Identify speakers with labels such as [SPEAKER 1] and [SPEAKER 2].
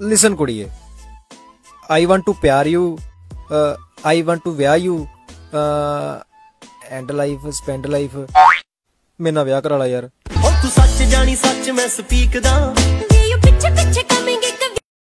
[SPEAKER 1] ਲਿਸਨ ਕੁੜੀਏ। I want to ਪਿਆਰ you I want to ਵਿਆਹ you and life spend life ਮੇਰੇ ਨਾਲ ਵਿਆਹ ਕਰਾ ਲਾ ਯਾਰ।
[SPEAKER 2] ਉਹ ਤੂੰ ਸੱਚ ਜਾਣੀ ਸੱਚ ਮੈਂ ਸਪੀਕ ਦਾ